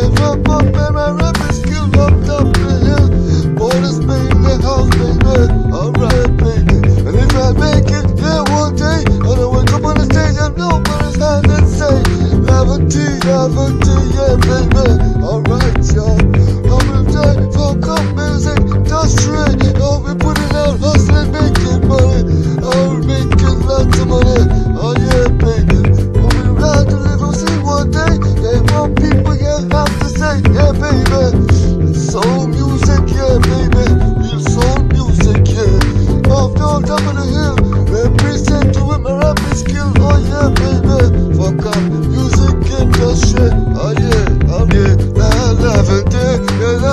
de